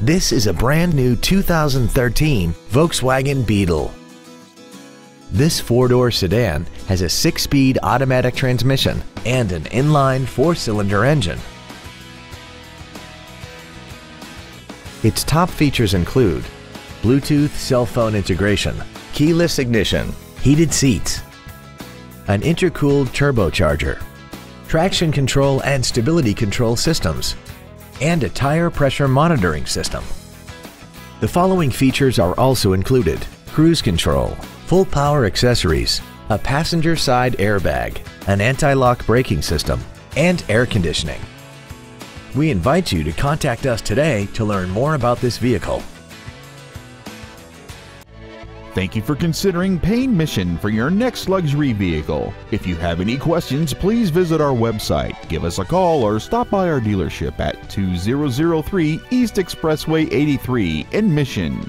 This is a brand new 2013 Volkswagen Beetle. This four-door sedan has a six-speed automatic transmission and an inline four-cylinder engine. Its top features include Bluetooth cell phone integration, keyless ignition, heated seats, an intercooled turbocharger, traction control and stability control systems, and a tire pressure monitoring system. The following features are also included. Cruise control, full power accessories, a passenger side airbag, an anti-lock braking system, and air conditioning. We invite you to contact us today to learn more about this vehicle. Thank you for considering Payne Mission for your next luxury vehicle. If you have any questions, please visit our website, give us a call, or stop by our dealership at 2003 East Expressway 83 in Mission.